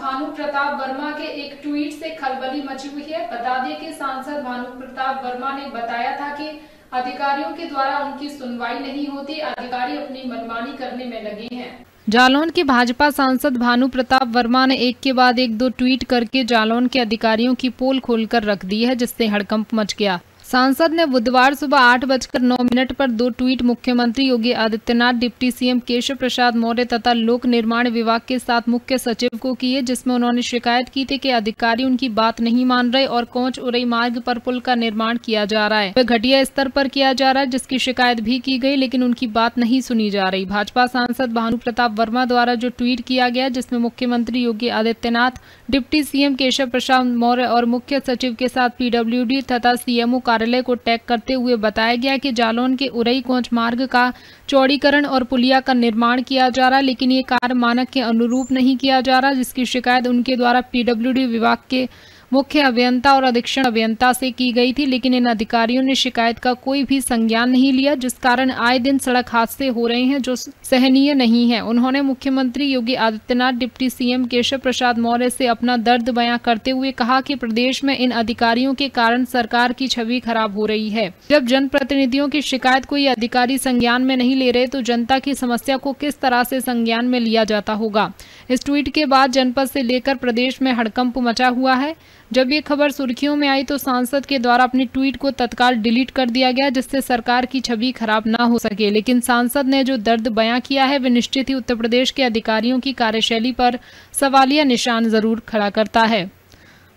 भानु प्रताप वर्मा के एक ट्वीट से खलबली मची हुई है। बता दें कि सांसद भानु प्रताप वर्मा ने बताया था कि अधिकारियों के द्वारा उनकी सुनवाई नहीं होती, अधिकारी अपनी मनमानी करने में लगे हैं। जालौन के भाजपा सांसद भानु प्रताप वर्मा ने एक के बाद एक दो ट्वीट करके जालौन के अधिकारियों की पोल खोलकर रख दी है, जिससे हड़कंप मच गया। सांसद ने बुधवार सुबह आठ बजकर नौ मिनट पर दो ट्वीट मुख्यमंत्री योगी आदित्यनाथ, डिप्टी सीएम केशव प्रसाद मौर्य तथा लोक निर्माण विभाग के साथ मुख्य सचिव को किए, जिसमें उन्होंने शिकायत की थी कि अधिकारी उनकी बात नहीं मान रहे और कोच उरई मार्ग पर पुल का निर्माण किया जा रहा है। वह घटिया स्तर पर किया जा रहा है, जिसकी शिकायत भी की गई, लेकिन उनकी बात नहीं सुनी जा रही। भाजपा सांसद भानु प्रताप वर्मा द्वारा जो ट्वीट किया गया, जिसमें मुख्यमंत्री योगी आदित्यनाथ, डिप्टी सीएम केशव प्रसाद मौर्य और मुख्य सचिव के साथ पीडब्ल्यूडी तथा सीएमओ कार्यालय को टैग करते हुए बताया गया कि जालौन के उरई कोच मार्ग का चौड़ीकरण और पुलिया का निर्माण किया जा रहा, लेकिन ये कार्य मानक के अनुरूप नहीं किया जा रहा, जिसकी शिकायत उनके द्वारा पीडब्ल्यूडी विभाग के मुख्य अभियंता और अधीक्षण अभियंता से की गई थी, लेकिन इन अधिकारियों ने शिकायत का कोई भी संज्ञान नहीं लिया, जिस कारण आए दिन सड़क हादसे हो रहे हैं, जो सहनीय नहीं है। उन्होंने मुख्यमंत्री योगी आदित्यनाथ, डिप्टी सीएम केशव प्रसाद मौर्य से अपना दर्द बयां करते हुए कहा कि प्रदेश में इन अधिकारियों के कारण सरकार की छवि खराब हो रही है। जब जनप्रतिनिधियों की शिकायत कोई अधिकारी संज्ञान में नहीं ले रहे तो जनता की समस्या को किस तरह से संज्ञान में लिया जाता होगा? इस ट्वीट के बाद जनपद से लेकर प्रदेश में हड़कंप मचा हुआ है। जब ये खबर सुर्खियों में आई तो सांसद के द्वारा अपनी ट्वीट को तत्काल डिलीट कर दिया गया, जिससे सरकार की छवि खराब ना हो सके। लेकिन सांसद ने जो दर्द बयां किया है वे निश्चित ही उत्तर प्रदेश के अधिकारियों की कार्यशैली पर सवालिया निशान ज़रूर खड़ा करता है।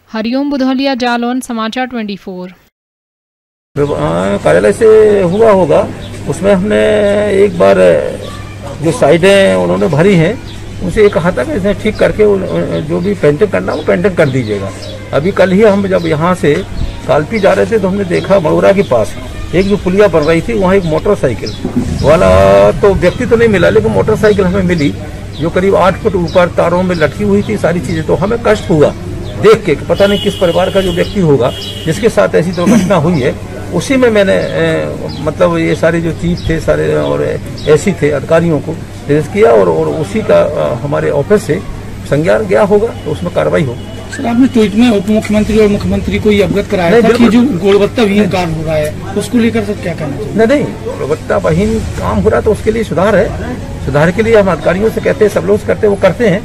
हरिओम बुधौलिया, जालौन, समाचार 24 कार्यालय से हुआ होगा, उसमें हमने एक बार, जो साइडें उन्होंने भरी हैं उनसे ये कहा था कि इसे ठीक करके जो भी पेंटिंग करना वो पेंटिंग कर दीजिएगा। अभी कल ही हम जब यहाँ से कालपी जा रहे थे तो हमने देखा मड़ोरा के पास एक जो पुलिया बन रही थी वहाँ एक मोटरसाइकिल वाला तो व्यक्ति तो नहीं मिला लेकिन मोटरसाइकिल हमें मिली जो करीब आठ फुट ऊपर तारों में लटकी हुई थी सारी चीज़ें। तो हमें कष्ट हुआ देख के पता नहीं किस परिवार का जो व्यक्ति होगा जिसके साथ ऐसी दुर्घटना हुई है उसी में मैंने ए, मतलब ये सारे जो चीफ थे सारे और ऐसी थे अधिकारियों को रजिस्ट किया और, और उसी का हमारे ऑफ़िस से संज्ञान गया होगा तो उसमें कार्रवाई होगी। सर आपने ट्वीट में उप मुख्यमंत्री और मुख्यमंत्री को ये अवगत कराया था कि जो गुणवत्ताहीन काम हो रहा है उसको लेकर सर क्या कहना नहीं नहीं गुणवत्ताहीन काम हो रहा है तो उसके लिए सुधार है। सुधार के लिए हम अधिकारियों से कहते हैं सब लोग करते हैं वो करते हैं।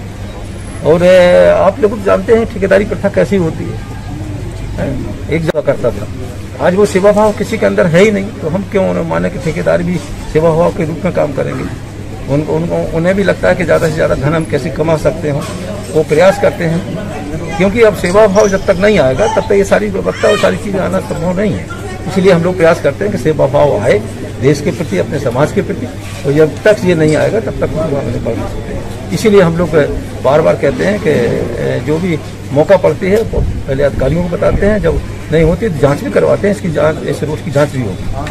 और आप लोग जानते हैं ठेकेदारी प्रथा कैसी होती है। एक जगह करता था। आज वो सेवा भाव किसी के अंदर है ही नहीं तो हम क्यों माने कि ठेकेदार भी सेवा भाव के रूप में काम करेंगे। उनको उनको उन्हें भी लगता है कि ज़्यादा से ज़्यादा धन हम कैसे कमा सकते हो। वो प्रयास करते हैं, क्योंकि अब सेवा भाव जब तक नहीं आएगा, तब तक ये सारी गुणवत्ता और सारी चीज़ें आना संभव नहीं है। इसलिए हम लोग प्रयास करते हैं कि सेवा भाव आए, देश के प्रति, अपने समाज के प्रति। और जब तक ये नहीं आएगा, तब तक हम आगे बढ़ सकते। इसीलिए हम लोग बार बार कहते हैं कि जो भी मौका पड़ती है पहले अधिकारियों को बताते हैं, जब नहीं होती तो जाँच भी करवाते हैं, इसकी जाँच, इस रोज की जाँच भी होगी।